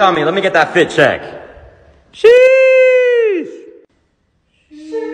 Tommy, let me get that fit check. Sheesh! Sheesh.